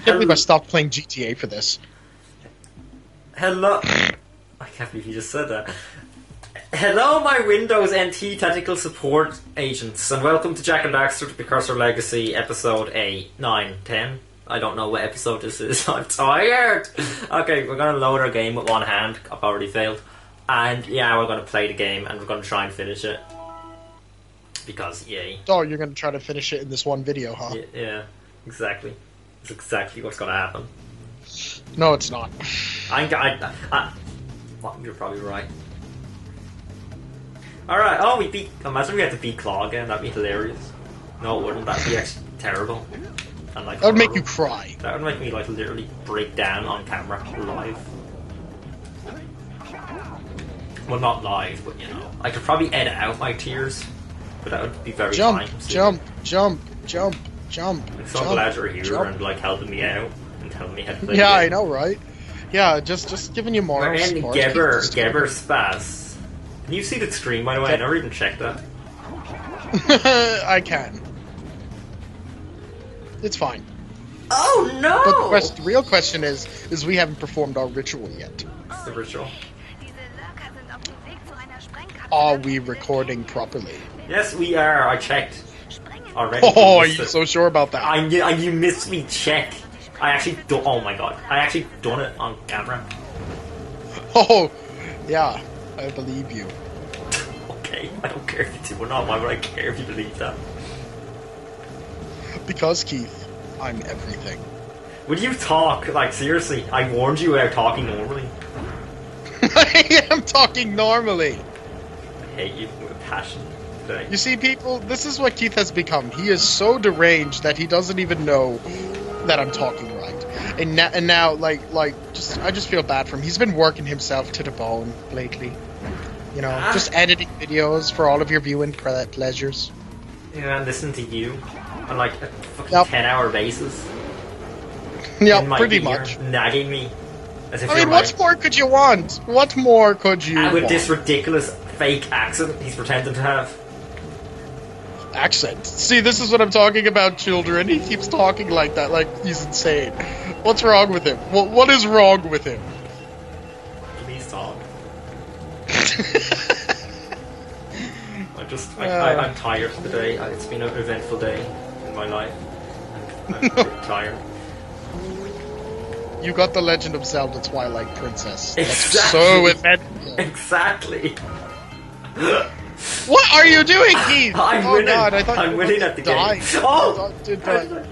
I can't believe I um, stopped playing GTA for this. Hello. I can't believe you just said that. Hello, my Windows NT technical support agents, and welcome to Jak and Daxter to Precursor Legacy, episode 8, 9, 10. I don't know what episode this is. I'm tired. Okay, we're gonna load our game with one hand. I've already failed. And yeah, we're gonna play the game and we're gonna try and finish it. Because, yay. Oh, you're gonna try to finish it in this one video, huh? Yeah, yeah exactly. That's exactly what's gonna happen. No, it's not. I, I, I, well, you're probably right. Alright, oh, we beat. Imagine we had to beat Claw again, that'd be hilarious. No, it wouldn't, that'd be actually terrible. And like, That would make you cry. That would make me, like, literally break down on camera live. Well, not live, but you know. I could probably edit out my tears, but that would be very Jump, jump, jump, jump, jump. I'm so jump, glad you're here jump. and, like, helping me out and telling me how to play Yeah, I know, right? Yeah, just just giving you more And support. Geber, Just- Geber Spaz. Can you see the screen, by the way? I never even checked that. I can. It's fine. Oh no! But the, quest, the real question is, is we haven't performed our ritual yet. It's the ritual. Diese Lurker sind auf dem Weg zu einer Sprengkapsel. Are we recording properly? Yes, we are. I checked Sprengen. Already. Oh, are You so sure about that? I I, you missed me check. I actually don't. Oh my god! I actually done it on camera. Oh, yeah, I believe you. Okay, I don't care if you do or not. Why would I care if you believe that? Because, Keith, I'm everything. Would you talk? Like seriously, I warned you about talking normally. I am talking normally. I hate you with passion You see, people, this is what Keith has become. He is so deranged that he doesn't even know that I'm talking right. And now, and now, like, like, just I just feel bad for him. He's been working himself to the bone lately. You know, Ah. just editing videos for all of your viewing ple- pleasures. Yeah, and listen to you on like a fucking Yep. ten-hour basis. Yeah, pretty much. nagging me. As if I mean, what more could you want? What more could you And with want? this ridiculous fake accent he's pretending to have. Accent? See, this is what I'm talking about, children. He keeps talking like that, like he's insane. What's wrong with him? What, what is wrong with him? Please talk. I just, I. I, I'm tired today. It's been an eventful day in my life. I'm, I'm tired. You got the Legend of Zelda Twilight Princess. That's Exactly. so eventful. Exactly. What are you doing, Keith? I'm oh winning. God, I thought I'm you winning at the die. game. Oh! oh! thought- did How I- did I,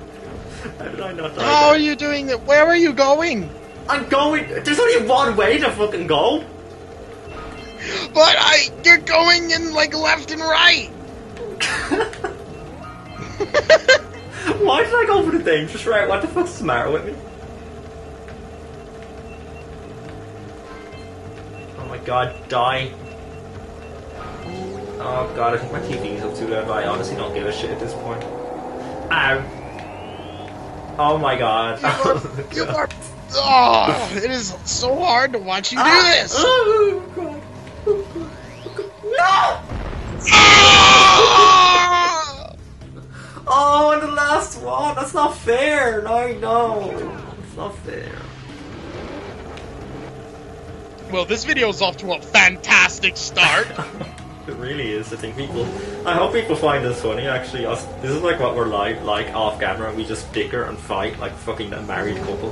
how did I not die? How are you doing that? Where are you going? I'm going. There's only one way to fucking go. But I, you're going in like left and right. Why did I go for the dangerous route? What the fuck's the matter with me? Oh my god, die. Oh god, I think my TV is up too loud, but I honestly don't give a shit at this point. Ow. Oh my god. You are. Oh, it is so hard to watch you do this. Oh god. No! Ah! Oh, and the last one. That's not fair. No, no. It's not fair. Well, this video's off to a fantastic start. It really is. I think people. I hope people find this funny. Actually, us. This is like what we're like, like off camera. We just bicker and fight like fucking a married couple.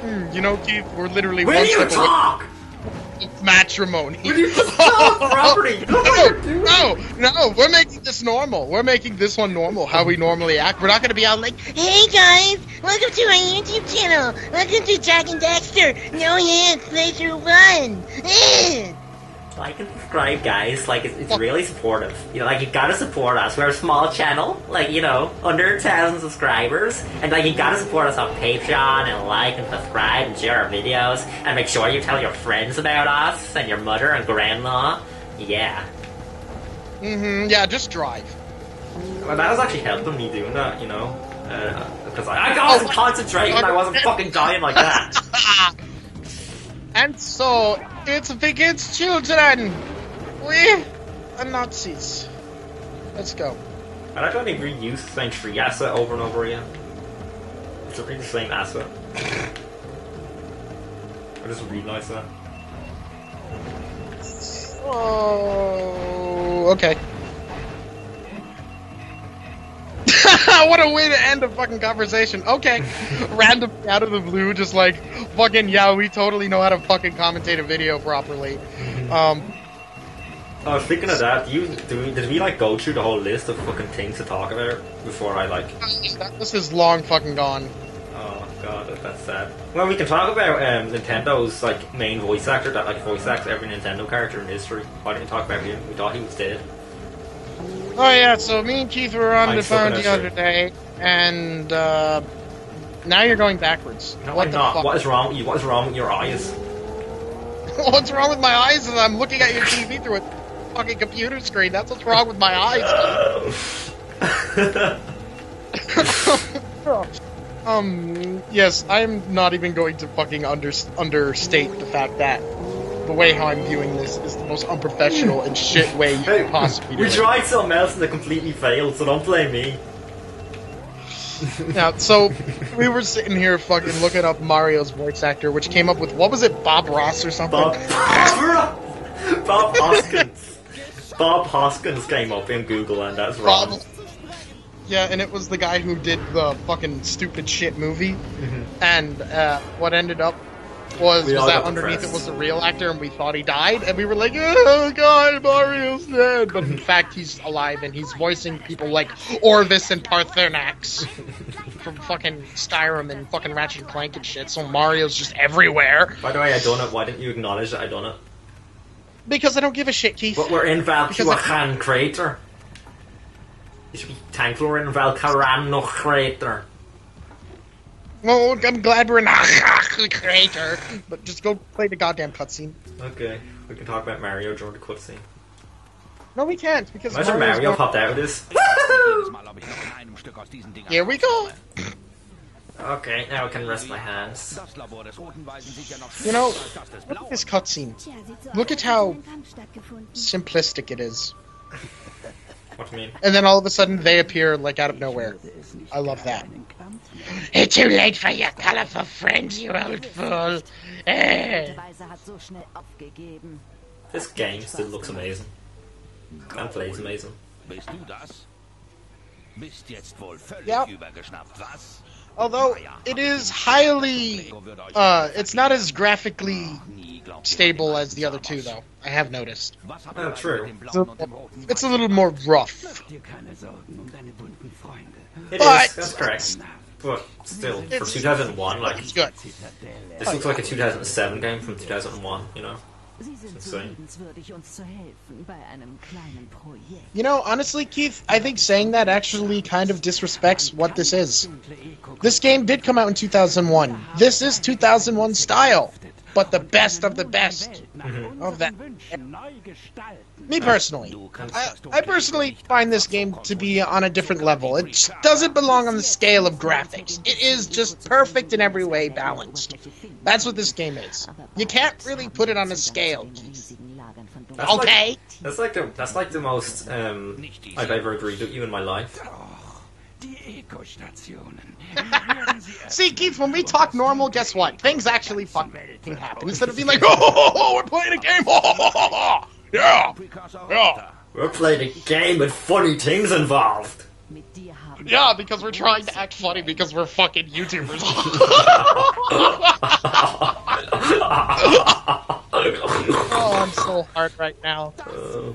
Hmm. you know, Keith, we're literally Will you talk? from matrimony. Will you stop property? No, no, no, we're making this normal. We're making this one normal, how we normally act. We're not gonna be out like, Hey guys, welcome to my YouTube channel. Welcome to Jak and Daxter. No hands, pleasure one. Like and subscribe, guys. Like it's, it's really supportive. You know, like you gotta support us. We're a small channel, like you know, under a thousand subscribers, and like you gotta support us on Patreon and like and subscribe and share our videos, and make sure you tell your friends about us and your mother and grandma. Yeah. mm-hmm, yeah, just drive. Well, that was actually helping me doing that, you know, because I, I wasn't concentrating. I wasn't fucking dying like that. And so, it begins, children. We are Nazis. Let's go. I like when they reuse the same Triasa over and over again. It's literally the same asset. I just realised that. Oh, okay. What a way to end a fucking conversation. Okay. Random out of the blue, just like, fucking, yeah, we totally know how to fucking commentate a video properly. Um, Oh, speaking of that, you do we, did we like go through the whole list of fucking things to talk about before I like? that list is long fucking gone. Oh god, that's sad. Well, we can talk about um, Nintendo's like main voice actor that like voice acts every Nintendo character in history. Why don't we talk about him? We thought he was dead. Oh yeah, so me and Keith were on I'm the phone the other day, and, uh, now you're going backwards. No, what I'm the not. fuck? What is wrong with you? What is wrong with your eyes? What's wrong with my eyes is I'm looking at your TV through a fucking computer screen. That's what's wrong with my eyes. um, yes, I'm not even going to fucking under, understate the fact that the way how I'm viewing this is the most unprofessional and shit way you Hey, could possibly do we tried something else and it completely failed, so don't blame me. now, so we were sitting here fucking looking up Mario's voice actor, which came up with what was it, Bob Ross or something? Bob Bob Hoskins. Bob Hoskins came up in Google and that's wrong. Bob. Yeah, and it was the guy who did the fucking stupid shit movie. And uh, what ended up was, We was that underneath depressed. it was a real actor, and we thought he died, and we were like, "Oh God, Mario's dead!" But in fact, he's alive, and he's voicing people like Orvis and Paarthurnax from fucking Skyrim and fucking Ratchet and Clank and shit. So Mario's just everywhere By the way, I done it. Why didn't you acknowledge that I it? because I don't give a shit, Keith. But we're in Because Volcanic crater. You should be thankful we're in Volcanic crater. Well, I'm glad we're in a creator, but just go play the goddamn cutscene. Okay, we can talk about Mario during the cutscene. No, we can't because Imagine Mario's Mario not- popped out of this. Mal, ob ich noch in einem Stück aus diesen Dingern Here we go. Okay, now I can rest my hands. Das Labor des Rotenweisen sieht ja noch You know, schöner aus als das des look at this cutscene. Tja, sieht so Look at how als hätte ein Kampf stattgefunden. simplistic it is. What do you mean? And then all of a sudden they appear like out of nowhere. I love that. It's too late for your colorful friends, you old fool. Eh. Weise hat so schnell aufgegeben. This game still looks amazing. And plays amazing. Bist du das? Bist jetzt wohl völlig Ja. übergeschnappt, was? Although it is highly, uh, it's not as graphically stable as the other two, though. I have noticed. Oh, true. mit dem So, Blauen und dem Roten it's a little more rough. dir keine Sorgen um deine bunten Freunde. It But- is, that's correct. But still, for It's- 2001, like, It's good. Zitadelle. this looks like a 2007 game from 2001, you know? Sie sind so Insane. liebenswürdig, uns zu helfen bei einem kleinen Projekt. You know, honestly, Keith, I think saying that actually kind of disrespects what this is. This game did come out in 2001. This is 2001 style, but the best of the best of that. Me personally, I, I personally find this game to be on a different level. It doesn't belong on the scale of graphics. It is just perfect in every way balanced. That's what this game is. You can't really put it on a scale. Keith. Riesigen Lagern von That's like- Okay. That's like the that's like the most um, I've ever agreed with you in my life. Die Eco-Stationen. Wie werden sie See, Keith, when we talk normal, guess what? Things actually fucking happen. Instead of being like, oh, ho, ho, ho, we're playing a game, ho, ho, ho, ho, ho. yeah, yeah. We're playing a game with funny things involved. Mit dir haben yeah, because we're trying to act funny because we're fucking YouTubers. oh, I'm so hard right now. Uh,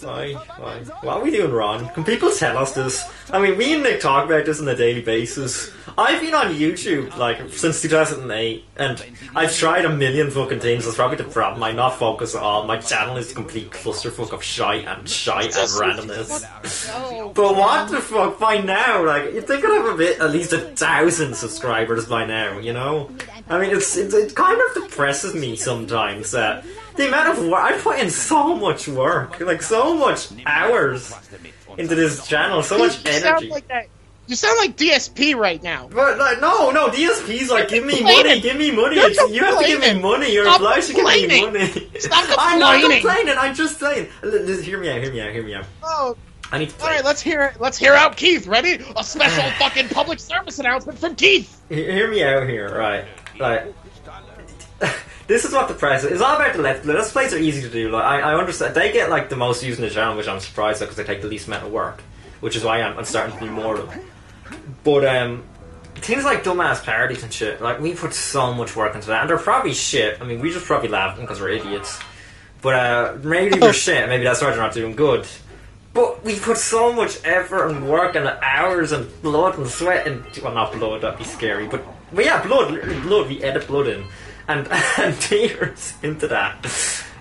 Why? Why? What are we doing wrong? Can people tell us this? I mean, me and Nick talk about this on a daily basis. I've been on YouTube like since 2008, and I've tried a million fucking things. That's probably the problem. I'm not focused at all. My channel is a complete clusterfuck of shite and shite and randomness. But what the fuck? By now, like you think I'd have a bit, at least a thousand subscribers by now. You know? I mean, it's it, it kind of depresses me sometimes that the amount of work I put in so much work, like so much hours into this channel, so much you sound energy. like that. You sound like DSP right now. But like, no, no, DSP's like, give me money, give me money. It's, you have to give me money. You're Stop obliged to give me money. Stop I'm not complaining. complaining. I'm just saying. L- Hear me out. Hear me out. Hear me out. Oh, I need to play. right, let's hear it. Let's hear out Keith. Ready? A special fucking public service announcement from Keith. Hear me out here, right? Like, this is what the press is all about. The let's. Let's plays are easy to do. Like, I, I understand they get like the most views in the channel, which I'm surprised because they take the least amount of work, which is why I'm, I'm starting to do more of them. But um, things like dumbass parodies and shit, like we put so much work into that, and they're probably shit. I mean, we just probably laugh because we're idiots. But uh, maybe we're shit. Maybe that's why they're not doing good. But we put so much effort and work and hours and blood and sweat and well, not blood. That'd be scary. But but yeah, blood, literally blood. We edit blood in and and tears into that.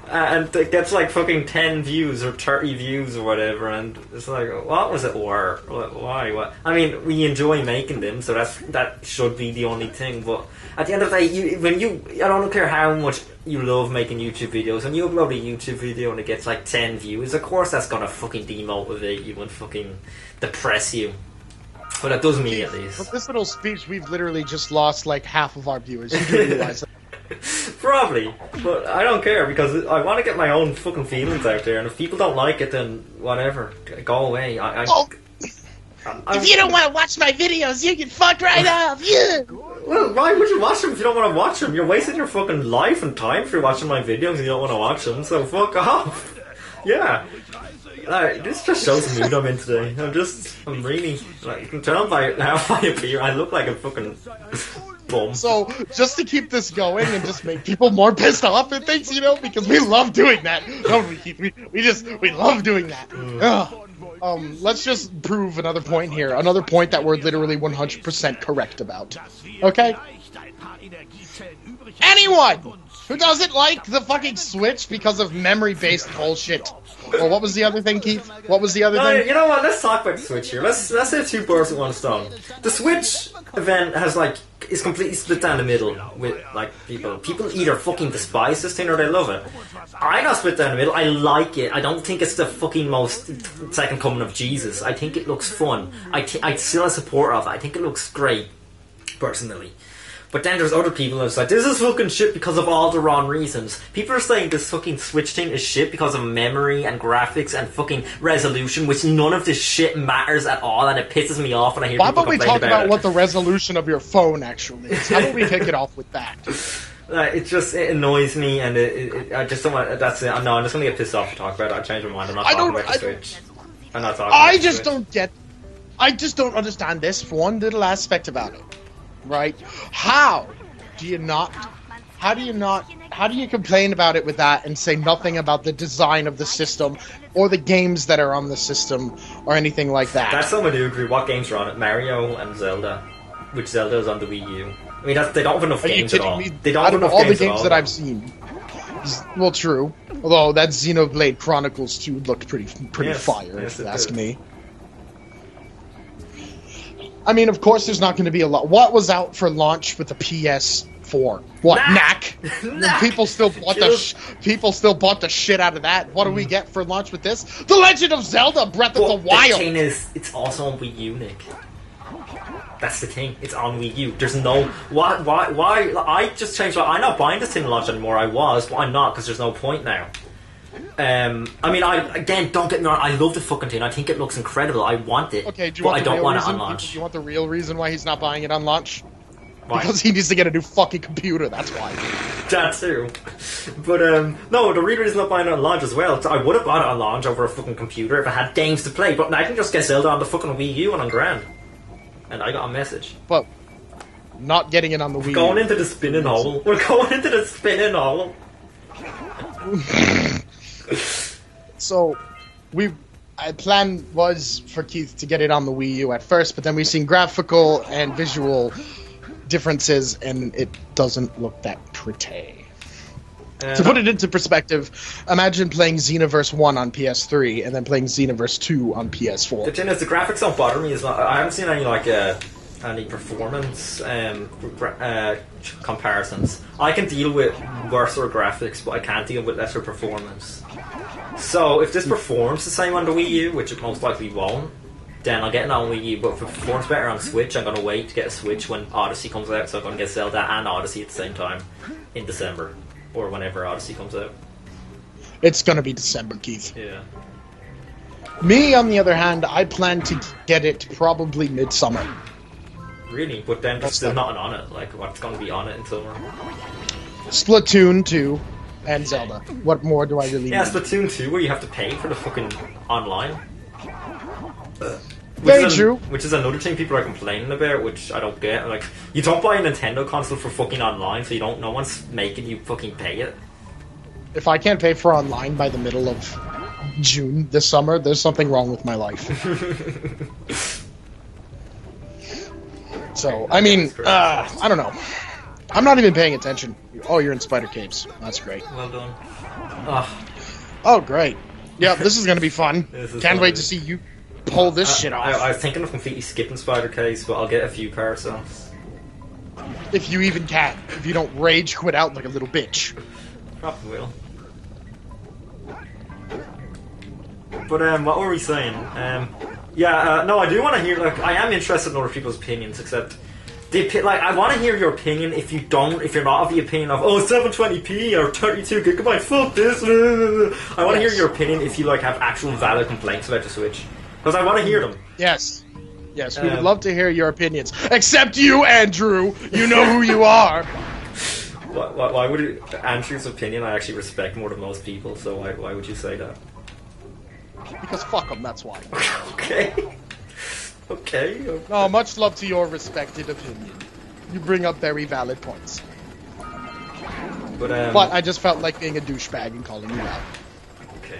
Uh, and it gets like fucking 10 views or 30 views or whatever and it's like what was it or why what I mean we enjoy making them so that's that should be the only thing but at the end of the day you, when you I don't care how much you love making YouTube videos and you upload a YouTube video and it gets like 10 views of course that's gonna fucking demotivate you and fucking depress you but it does me at least With this little speech, we've literally just lost like half of our viewers. You do realize that. Probably, but I don't care because I want to get my own fucking feelings out there, and if people don't like it, then whatever, go away. I, I, Oh. I'm- If you don't want to watch my videos, you can fuck right off. Yeah. well, why would you watch them if you don't want to watch them? You're wasting your fucking life and time for watching my videos and you don't want to watch them. So fuck off. yeah. Like, this just shows the mood I'm in today. I'm just, I'm really, like, you can tell by how I appear, I look like a fucking bum. So just to keep this going and just make people more pissed off at things, you know, because we love doing that, don't we, Keith? We, we just we love doing that. Um, let's just prove another point here. Another point that we're literally 100% correct about. Okay. Anyone who doesn't like the fucking Switch because of memory-based bullshit. Or what was the other thing, Keith? What was the other No, thing? you know what? Let's talk about the Switch here. Let's let's say two birds with one stone. The Switch event has like is completely split down the middle with like people. People either fucking despise this thing or they love it. I got split down the middle. I like it. I don't think it's the fucking most second coming of Jesus. I think it looks fun. I thi- I still a supporter of it. I think it looks great, personally. But then there's other people that's like, this is fucking shit because of all the wrong reasons. People are saying this fucking Switch thing is shit because of memory and graphics and fucking resolution, which none of this shit matters at all, and it pisses me off when I hear Why people about we talk about, about what the resolution of your phone actually is? How about we kick it off with that? Like, it just it annoys me, and it, it, it, I just don't want. That's it. No, I'm just gonna get pissed off to talk about it. I changed my mind. I'm not I talking don't- about the I- Switch. I'm not talking. I about the just Switch. don't get. I just don't understand this one little aspect about it. Right? How do you not? How do you not? How do you complain about it with that and say nothing about the design of the system or the games that are on the system or anything like that? That's something I do agree. What games are on it? Mario and Zelda, which Zelda is on the Wii U. I mean, that's, they don't have enough Are games at all. me? They don't Out have enough all the games, at games all. that I've seen, well, true. Although that Xenoblade Chronicles 2 looked pretty pretty Yes, fire, yes, if you ask did. me. I mean, of course, there's not going to be a lot. What was out for launch with the PS4? What Knack. People still bought the sh- people still bought the shit out of that. What do we mm-hmm. get for launch with this? The Legend of Zelda: Breath But of the Wild. The thing is, it's also on Wii U, Nick. That's the thing. It's on Wii U. There's no why why why. I just changed. My, I'm not buying this thing launch anymore. I was, but I'm not because there's no point now. Um, I mean, I again, don't get me wrong. I love the fucking thing. I think it looks incredible. I want it. Okay, do you but want I don't real want reason? it on launch. Do you want the real reason why he's not buying it on launch? Why? Because he needs to get a new fucking computer. That's why. that too. But um, no, the reader is not buying it on launch as well. I would have bought it on launch over a fucking computer if I had games to play. But I can just get Zelda on the fucking Wii U and on Grand. And I got a message. But not getting it on the Wii. We're Going into the spinning hole. We're going into the spinning hole. So we I plan was for Keith to get it on the Wii U at first, but then we've seen graphical and visual differences, and it doesn't look that pretty. Uh, To put it into perspective, imagine playing Xenoverse 1 on PS3 and then playing Xenoverse 2 on PS4. thing is, the graphics don't bother me. As long, I haven't seen any like uh, any performance um, gra- uh, comparisons. I can deal with worse graphics, but I can't deal with lesser performance. So if this performs the same on the Wii U, which it most likely won't, then I'll get it on Wii U. But if it performs better on Switch, I'm gonna wait to get a Switch when Odyssey comes out. So I'm gonna get Zelda and Odyssey at the same time in December or whenever Odyssey comes out. It's gonna be December, Keith. Yeah. Me, on the other hand, I plan to get it probably midsummer. Really? But then there's still nothing on it. Like, what's going to be on it in summer? Splatoon 2 and Zelda. What more do I really Yeah, need? Splatoon 2, where you have to pay for the fucking online. Uh, which Very an- true. Which is another thing people are complaining about, which I don't get. Like, you don't buy a Nintendo console for fucking online, so you don't. No one's making you fucking pay it. If I can't pay for online by the middle of June this summer, there's something wrong with my life. so, I mean, uh, I don't know. I'm not even paying attention. Oh, you're in Spider Caves. That's great. Well done. Ah, Oh, great. Yeah, this is gonna be fun. Can't gonna wait to see you pull this shit I, off. I was thinking of completely skipping Spider Caves, but I'll get a few power cells. if you even can. If you don't rage quit out like a little bitch. Probably will. But um, what were we saying? Um, yeah, uh, no, I do want to hear. Like, I am interested in other people's opinions. Except, the opi- like, I want to hear your opinion. If you don't, if you're not of the opinion of oh 720p or 32 gigabyte, fuck this. I want to hear your opinion if you like have actual valid complaints about the Switch, because I want to hear them. Yes. Yes, we would Um, love to hear your opinions. Except you, Andrew. You know who you are. Why, why, why would it, Andrew's opinion I actually respect more than most people? So why, why would you say that? Because fuck them, that's why. okay. Okay. No, much love to your respected opinion. You bring up very valid points. But um. But I just felt like being a douchebag and calling you out. Okay.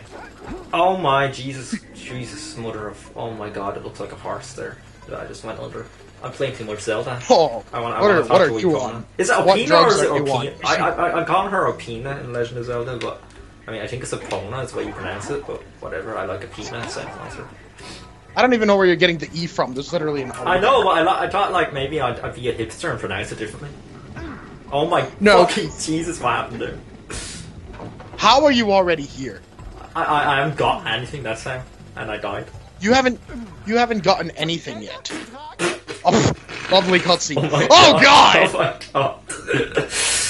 Oh my Jesus, Jesus, mother of! Oh my God, it looks like a horse there that I just went under. I'm playing too much Zelda. Oh, I want. I what are, what are you Opina. on? Is it Opina or is it are you on? Opina? I, I, I'm calling her Opina in Legend of Zelda, but I mean, I think it's Epona. Is the way you pronounce it, but whatever. I like Opina. It sounds nicer. I don't even know where you're getting the E from. There's literally an I know, but I, li- I thought like maybe I'd, I'd be a hipster and pronounce it differently. Oh my No. fucking Jesus! What happened there? How are you already here? I, I, I haven't got anything. That's how, and I died. You haven't you haven't gotten anything yet. Oh, lovely cutscene. Oh, my Oh god! Oh my god!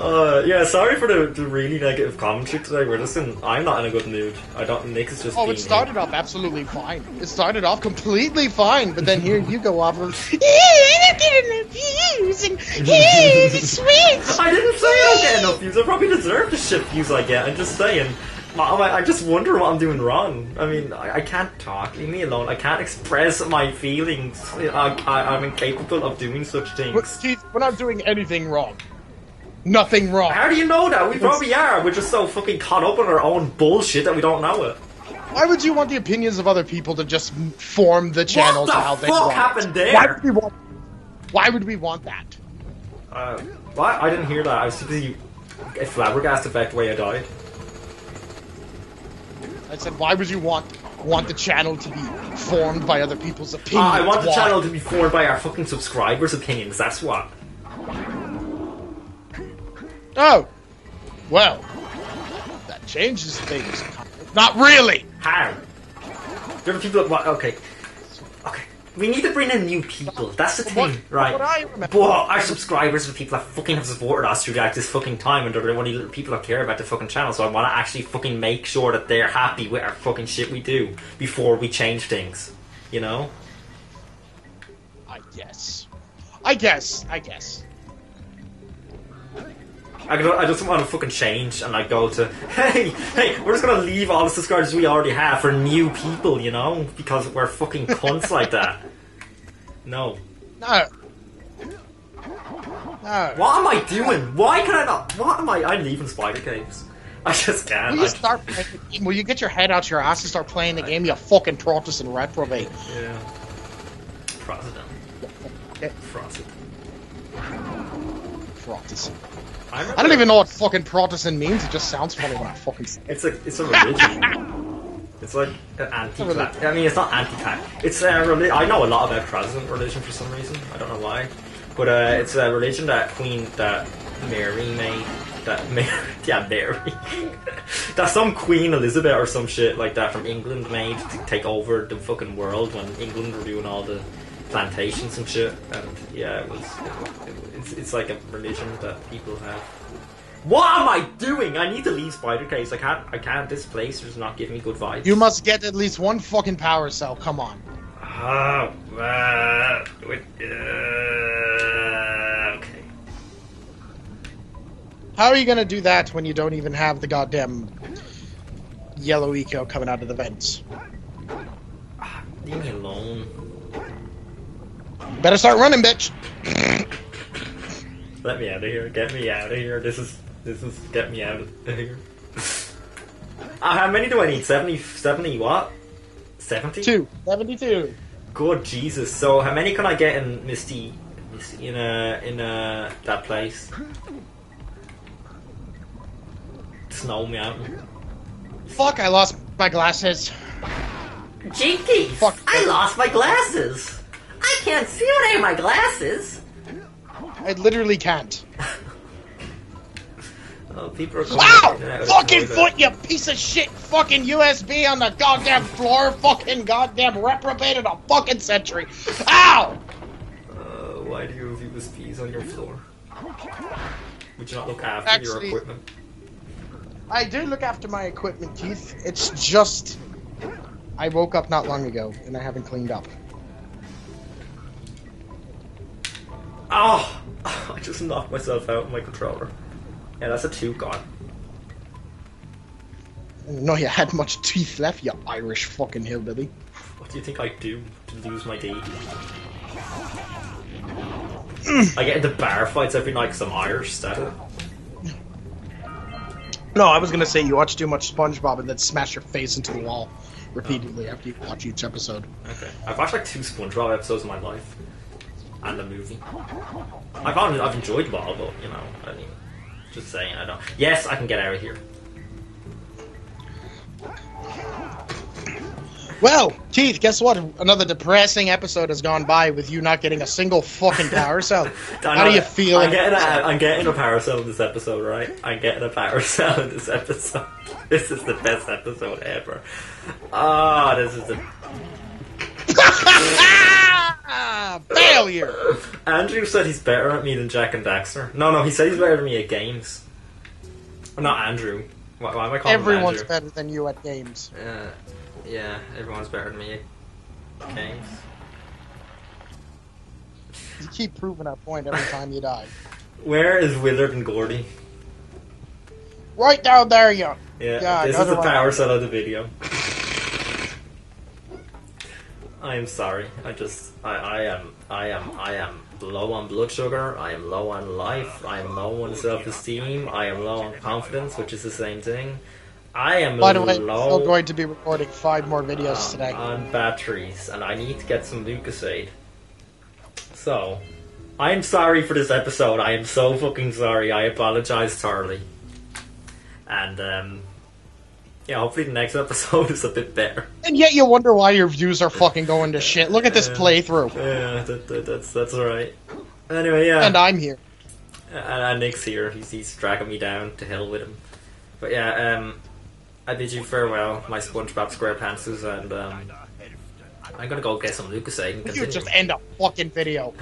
uh, yeah, sorry for the, the really negative commentary today. We're just in. I'm not in a good mood. I don't. Nick is just. Oh, being it started off absolutely fine. It started off completely fine, but then here you go off of. "Yeah, I don't get enough views, and yeah, the Switch. I didn't say I don't get enough views. I probably deserve the shit views I get. I'm just saying. I I just wonder what I'm doing wrong. I mean, I, I can't talk. Leave me alone. I can't express my feelings. I, I, I'm incapable of doing such But, things. Keith, we're not doing anything wrong. Nothing wrong. How do you know that? We probably are. We're just so fucking caught up in our own bullshit that we don't know it. Why would you want the opinions of other people to just form the channel the to how they fuck happened there? Why would we want? Why would we want that? Uh, what? I didn't hear that. I was too busy flabbergasted about the way I died. I said, why would you want want the channel to be formed by other people's Uh, opinions? I want the Why? channel to be formed by our fucking subscribers' opinions. That's what. Oh, well, that changes things. Not really. How? There are people that. Okay. Okay. We need to bring in new people. That's the thing, What- right? what I remember- But our subscribers are the people that fucking have supported us through like this fucking time, and they're the only little people that care about the fucking channel. So I want to actually fucking make sure that they're happy with our fucking shit we do before we change things. You know? I guess. I guess. I guess. I, don't, I just want to fucking change and like go to hey hey we're just gonna leave all the subscribers we already have for new people you know because we're fucking cunts like that. No. No. No. What am I doing? Why can I not? What am I? I'm leaving Spider Caves. I just can't. Will you start? playing? Will you get your head out your ass and start playing the game? You fucking Protestant reprobate. yeah. Okay. Frosted. Protestant. I, I don't even know what fucking Protestant means. It just sounds funny when I fucking say it. It's a it's a religion. it's like an anti. religion. I mean, it's not anti. It's a religion. I know a lot about Protestant religion for some reason. I don't know why, but uh, it's a religion that Queen that Mary made. That Mary, yeah, Mary. that some Queen Elizabeth or some shit like that from England made to take over the fucking world when England were doing all the plantations and shit. And yeah, it was. It, it, it's, it's like a religion that people have. What am I doing? I need to leave Spider Caves. I can't. I can't. This place is not giving me good vibes. You must get at least one fucking power cell. Come on. Ah, uh, uh, okay. How are you gonna do that when you don't even have the goddamn yellow eco coming out of the vents? Leave me alone. Better start running, bitch. Let me out of here. Get me out of here. This is this is get me out of here. uh, how many do I need? 70, 70 what? 70? Two. 72. Good Jesus. So how many can I get in Misty Misty in a in a that place? Snow Mountain. Fuck, I lost my glasses. Jinky! Fuck. I lost my glasses! I can't see without my glasses! I literally can't. Oh, people are coming Wow! in and out of the Fucking toilet. foot, you piece of shit! Fucking USB on the goddamn floor! Fucking goddamn reprobate in a fucking century! Ow! Uh, why do you have USBs on your floor? Would you not look after Actually- your equipment? I do look after my equipment, Keith. It's just. I woke up not long ago and I haven't cleaned up. Oh! I just knocked myself out with my controller. Yeah, that's a two god. I you had much teeth left, you Irish fucking hillbilly. What do you think I do to lose my teeth? Mm. I get into bar fights every night because I'm Irish, is that it? No, I was gonna say you watch too much SpongeBob and then smash your face into the wall repeatedly after you watch each episode. Okay. I've watched like two SpongeBob episodes in my life. And the movie. I've, I've I've enjoyed all, but, you know, I mean, just saying, I don't. Yes, I can get out of here. Well, Keith, guess what? Another depressing episode has gone by with you not getting a single fucking power cell. How do you feel? I'm getting, a, I'm getting a power cell in this episode, right? I'm getting a power cell in this episode. This is the best episode ever. Ah, this is the ah, failure. Andrew said he's better at me than Jak and Daxter. No, no, he said he's better than me at games. Not Andrew. Why, why am I calling Everyone's him Andrew? better than you at games. Uh, yeah, everyone's better than me at games. You keep proving that point every time you die. Where is Willard and Gordy? Right down there, you. Yeah, Yeah, this is the power cell of the video. I am sorry. I just, I, I am, I am, I am low on blood sugar. I am low on life. I am low on self-esteem. I am low on confidence, which is the same thing. I am By the way, low still going to be recording five more videos today. on batteries, and I need to get some Lucozade. So, I am sorry for this episode. I am so fucking sorry. I apologize thoroughly. And, um, yeah, hopefully the next episode is a bit better. And yet you wonder why your views are fucking going to shit. Look at this playthrough. Yeah, that, that, that's that's alright. Anyway, yeah. And I'm here. and, and Nick's here. He's, he's dragging me down to hell with him. But yeah, um, I bid you farewell, my SpongeBob SquarePantses, and um, I'm gonna go get some Lucozade You just end a fucking video.